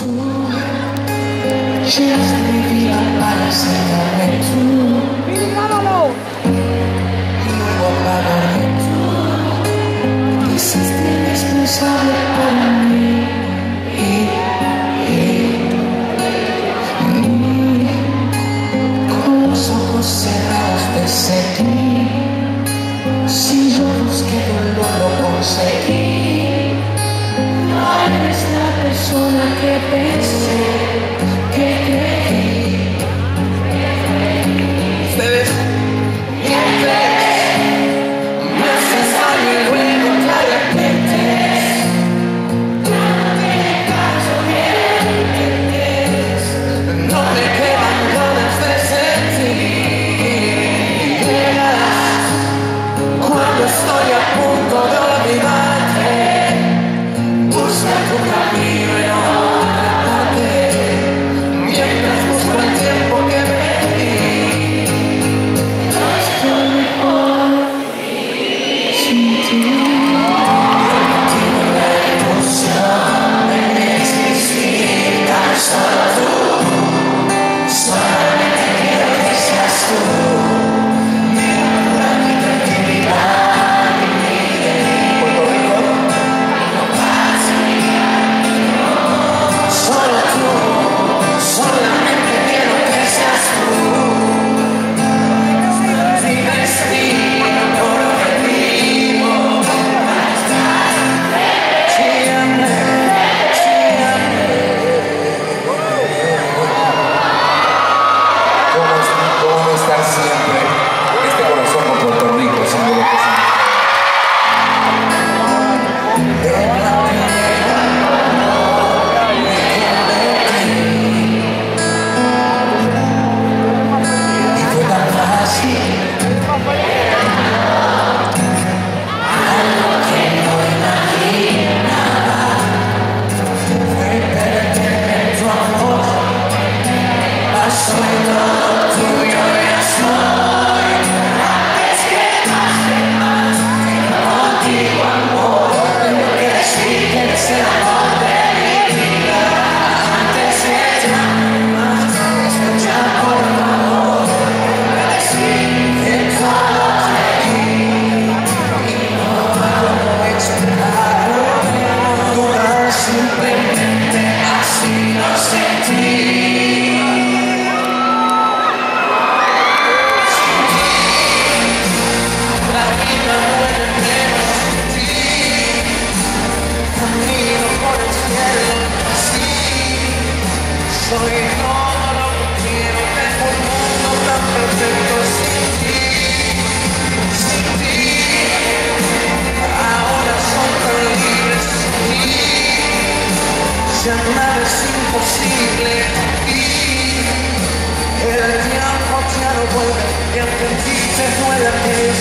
Just leave me like I I. sono che pensi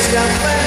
stop